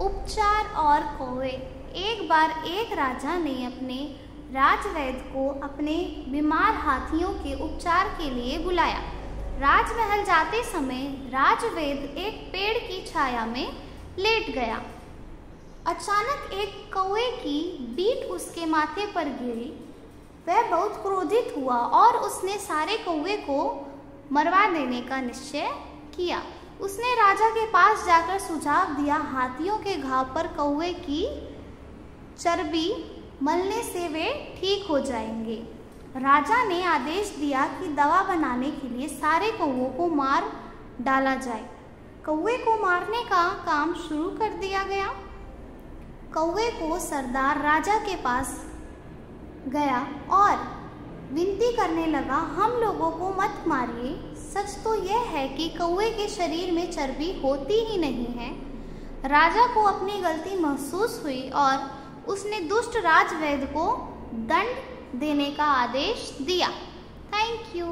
उपचार और कौवे एक बार एक राजा ने अपने राजवैद्य को अपने बीमार हाथियों के उपचार के लिए बुलाया। राजमहल जाते समय राजवेद एक पेड़ की छाया में लेट गया। अचानक एक कौए की बीट उसके माथे पर गिरी। वह बहुत क्रोधित हुआ और उसने सारे कौए को मरवा देने का निश्चय किया। उसने राजा के पास जाकर सुझाव दिया, हाथियों के घाव पर कौए की चर्बी मलने से वे ठीक हो जाएँगे। राजा ने आदेश दिया कि दवा बनाने के लिए सारे कौओं को मार डाला जाए। कौए को मारने का काम शुरू कर दिया गया। कौए को सरदार राजा के पास गया और विनती करने लगा, हम लोगों को मत मारिए सच तो यह है कि कौए के शरीर में चर्बी होती ही नहीं है। राजा को अपनी गलती महसूस हुई और उसने दुष्ट राजवैद्य को दंड देने का आदेश दिया। Thank you